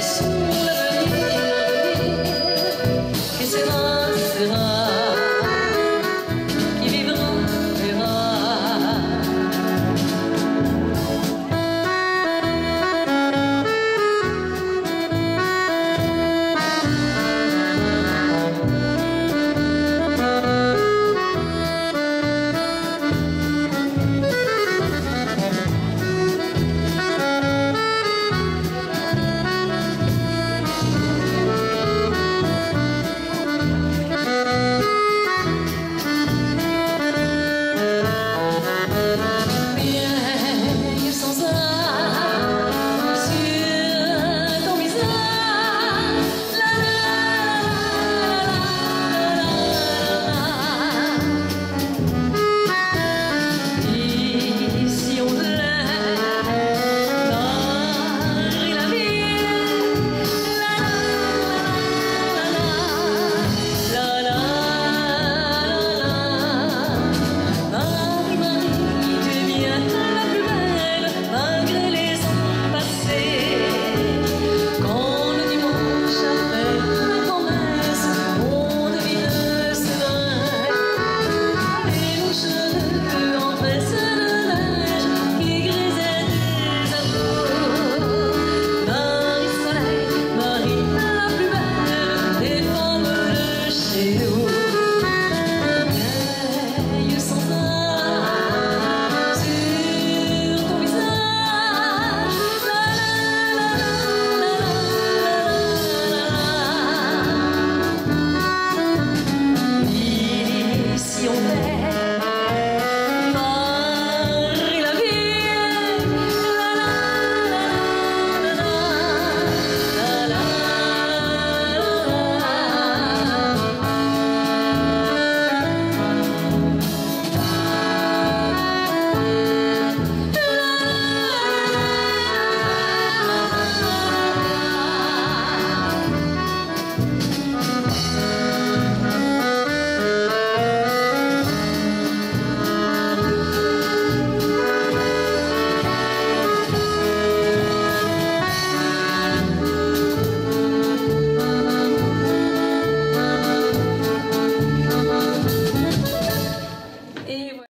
this